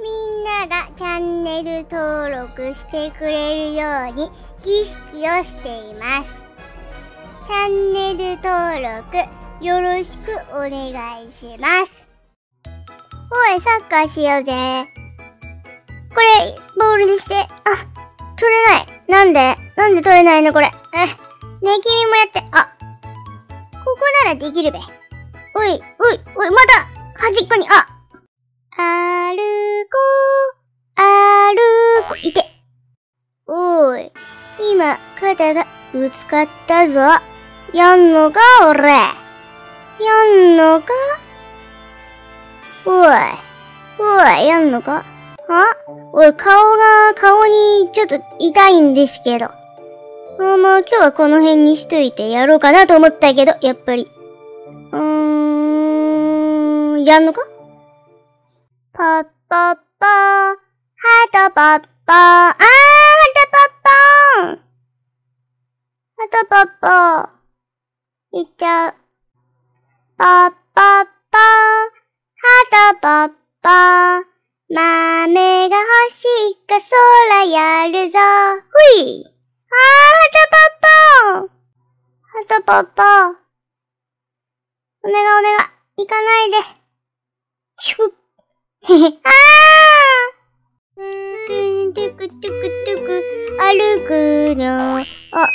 みんながチャンネル登録してくれるように儀式をしています。チャンネル登録よろしくお願いします。おい、サッカーしようぜ。これ、ボールにして。あ、取れない。なんで？なんで取れないの？これ。え、ね、君もやって。あ、ここならできるべ。おい、おい、おい、また端っこに、あ歩こう、歩、いて。おい、今、肩がぶつかったぞ。やんのか、俺。やんのかおい、おい、やんのかあ？おい、顔が、顔にちょっと痛いんですけど。まあまあ今日はこの辺にしといてやろうかなと思ったけど、やっぱり。うーん、やんのか？パッパッパー、ハトパッパー、あー、ハトパッパーハトパッパー。いっちゃう。パッパッパー、ハトパッパー。豆が欲しいか空やるぞ。ほい。あー、ハトパッパー。ハトパッパー。お願いお願い。行かないで。シュッ。へへ、あートゥクトゥクトゥク、歩くの。あ、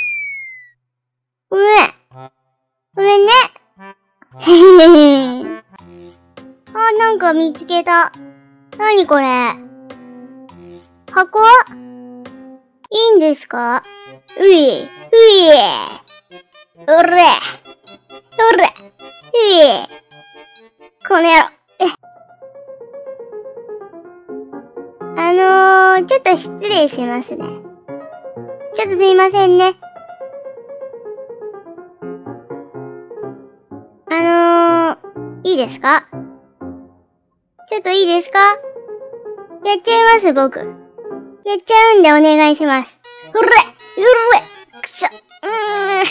ごめん。ごめんね。へへへ。あ、なんか見つけた。なにこれ箱いいんですかうい、うい、おれ、おれ、うい、この野郎。のー、ちょっと失礼しますね。ちょっとすいませんね。あのー、いいですか？ちょっといいですか？やっちゃいます、僕。やっちゃうんでお願いします。うれうれくそ。うーん。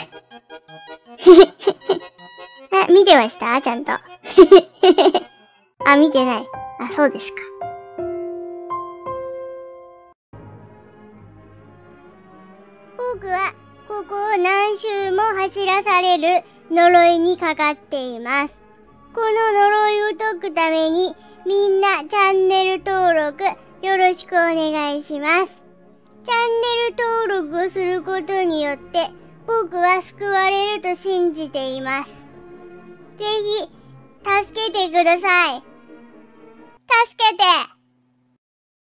あ、見てました？ちゃんと。あ、見てない。あ、そうですか。僕は、ここを何周も走らされる呪いにかかっています。この呪いを解くために、みんなチャンネル登録よろしくお願いします。チャンネル登録をすることによって僕は救われると信じています。ぜひ、助けてください。助けて